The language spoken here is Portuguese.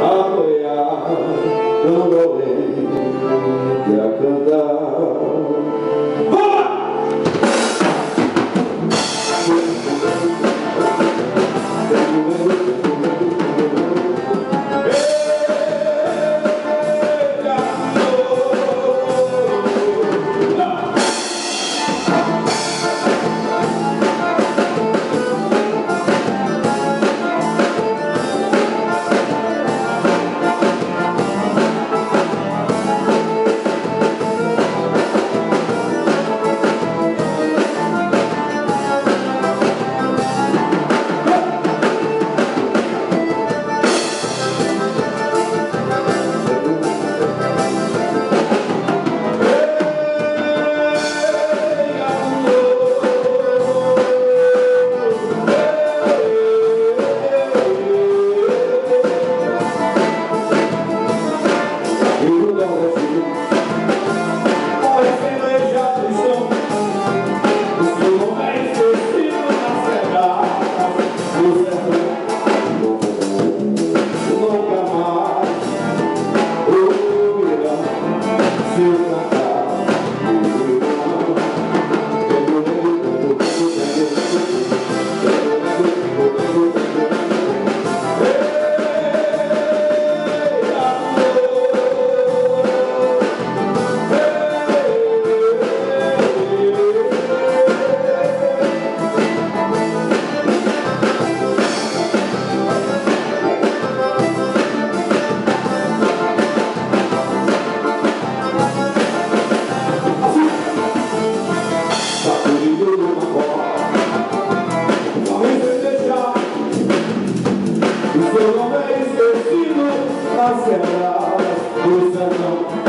apoiar quando alguém quer cantar. Brasil. passerà questa notte